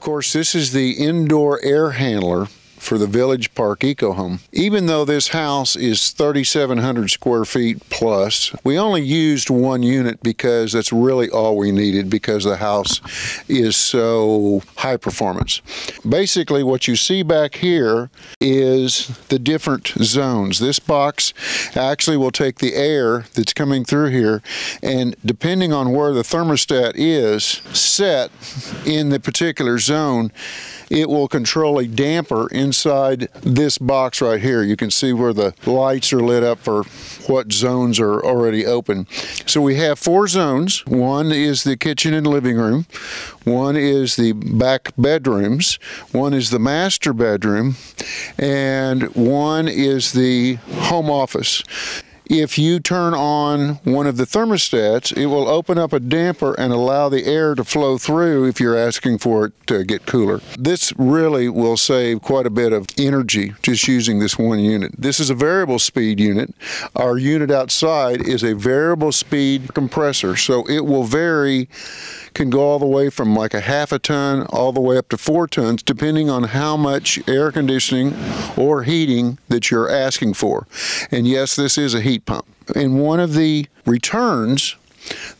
course, this is the indoor air handler for the Village Park Eco Home. Even though this house is 3,700 square feet plus, we only used one unit because that's really all we needed because the house is so high performance. Basically, what you see back here is the different zones. This box actually will take the air that's coming through here and depending on where the thermostat is set in the particular zone, it will control a damper inside this box right here. You can see where the lights are lit up for what zones are already open. So we have four zones. One is the kitchen and living room. One is the back bedrooms. One is the master bedroom. And one is the home office if you turn on one of the thermostats, it will open up a damper and allow the air to flow through if you're asking for it to get cooler. This really will save quite a bit of energy just using this one unit. This is a variable speed unit. Our unit outside is a variable speed compressor, so it will vary, can go all the way from like a half a ton all the way up to four tons, depending on how much air conditioning or heating that you're asking for. And yes, this is a heat heat pump. And one of the returns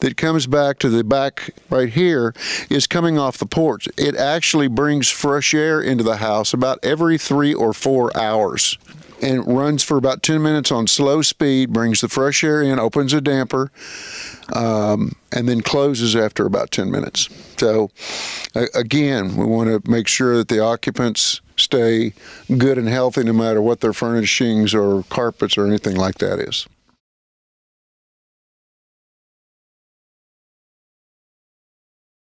that comes back to the back right here is coming off the porch. It actually brings fresh air into the house about every three or four hours and runs for about 10 minutes on slow speed, brings the fresh air in, opens a damper, um, and then closes after about 10 minutes. So, again, we want to make sure that the occupants stay good and healthy no matter what their furnishings or carpets or anything like that is.